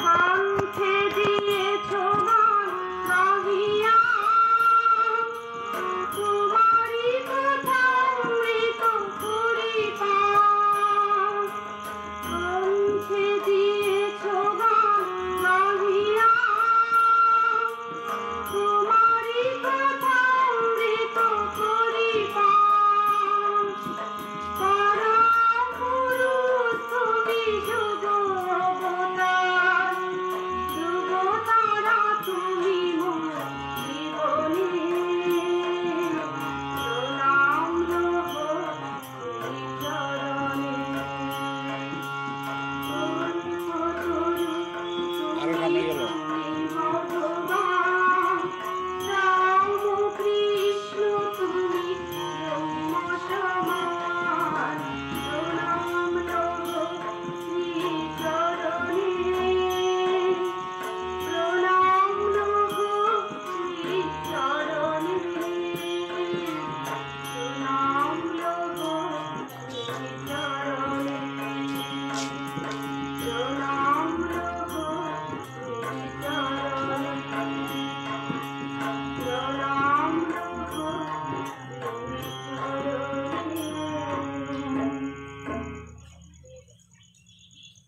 พอ